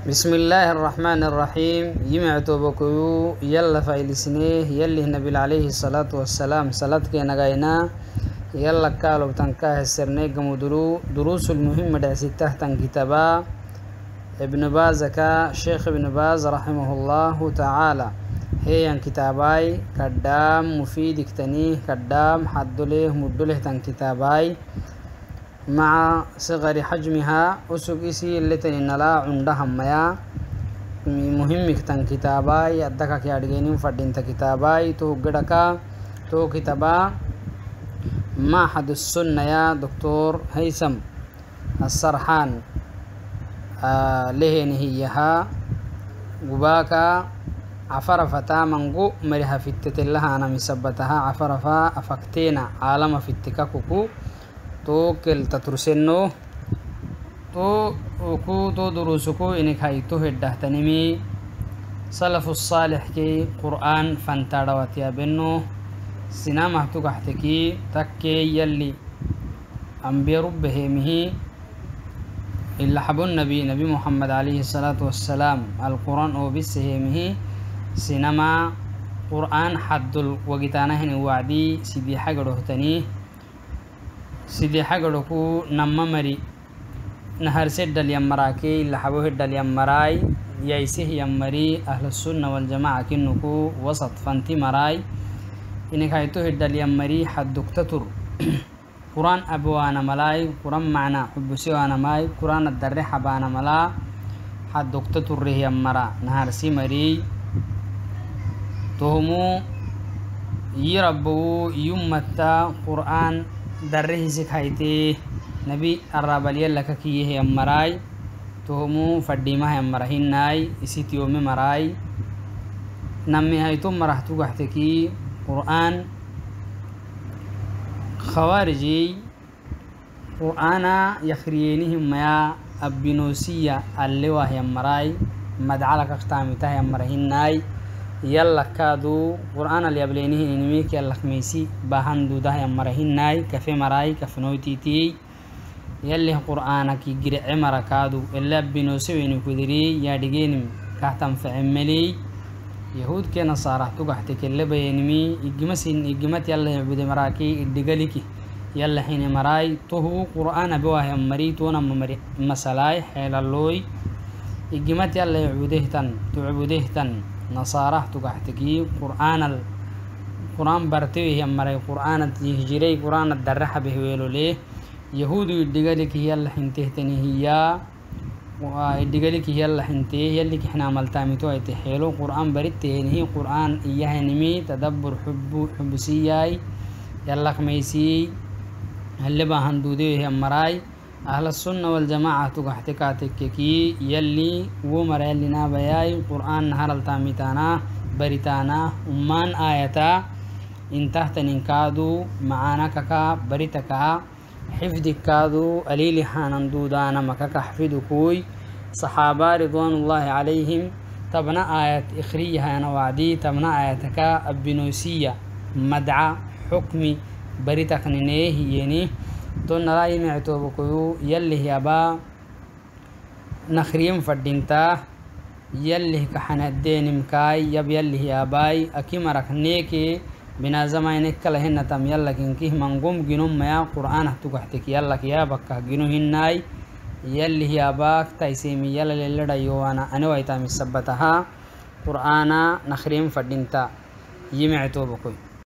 بسم الله الرحمن الرحيم يمعتو بكيو يلا فايلسنيه يلي النبي عليه الصلاة والسلام صلاة نغاينا يلا كالو تنكاه السرني قمدرو دروس المهمة دعسيته تن كتابا ابن باز كا شيخ ابن باز رحمه الله تعالى هي مع صغر حجمها أسوق إسي اللي نلا عندها ميا مهم كتن كتاباي أدكا كيادجينين فردين كتاباي تو قدكا تو كتابا. معهد السنة يا دكتور هيثم السرحان. آه لهن هيها. قباكا عفرفتا منقو مرها في التتلها أنا مسبتها عفرفا أفكتينا عالم في التكاكوكو. تو كل تترسنو تو وكو تو دروسكو إنك هاي تو هده تنمي سلف الصالح كي قرآن فانتاروات يا بنو سنامة تقحتكي تكي يلي أنبياء ربه مهي إلا حب النبي نبي محمد عليه الصلاة والسلام۔ القرآن أو بسهمه سينما قرآن حد الوقتانه وعدي سيدي حقره تنيه sidii xagadoku nama mari naharseddal yammaraake ilaxabo heddal yammaraay yaysih yammari ahlusunna waljamaca kinuku wasat fanti maraay inikayto heddal yammari hadduktatur quran abwaana malaay quran macna xubusiwaanamaay quran addare xabaana malaa hadduktaturreh yammara naharsi marii tohumu yirabowu iyummatta qur'aan darrehisik haite nabi arrabalyallaka kiyehe yammarai tohumu fadhimaha yammara hinai isit yome marai namme haito marah tugahteki qur'an khawariji qur'ana yakhriyenihimmaya abbinosiya allewah yammarai madcalakaktamitah yammara hinai yallakaadu yallakadu qur'an alyableenihi inimiki allakmeysi bahandudahaya marahinai kafe marai kafenoititiyey yallih qur'aanaki girece marakaadu elabbinoseweni kudiriyey yaadhigeenim kahtanfecemeley yahuudke nasaarah tugaxte kelebayenimi igimasin igimat yallahibude maraaki idhigaliki yallahine marai tuhu qur'aan abewahya mari tuuna masalai xeelaloy igimat yallahibudehtan tucbudehtan نصارى تقحتكي قرآن ال... قرآن برتوي هي مري قرآن يهجري قرآن الدرح به ويلو ليه؟ يهود يدقلك هي اللي حنتهتني هي يدقلك هي اللي حنته هي اللي إحنا ملتامتو يتحيلو قرآن برتهن هي قرآن إياه نمي. تدبر حب حبسياي يلا خميسي اللي باهندودي هي مرأي. أهل السنة والجماعة تقحتكاتككي يلي ومر يلي نابياي قرآن نهار التامتانا بريتانا أمان آياتا انتهت ننكادو معانا كاكا بريتكا حفظك كادو أليلي حانان دودانا مكاكا حفظكوي صحابة رضوان الله عليهم تبنى آيات إخريها أنا وعدي تبنى آياتك البنوسية مدعى حكمي بريتك ننيه يني ton nala yimictobokoyu yallih yaba nakhriyem fadhinta yallih kaxanadenimkai yab yallih yabai aki marak neeke binazamainekkalahenatam yallakinkih mangom ginom maya qur'anah tugaxtek yallak yabakkah gino hinai yallih yabak taisemi yalaleladayowana anewaitamisabataha qur'ana nakhriyem fadhinta yimictobokoy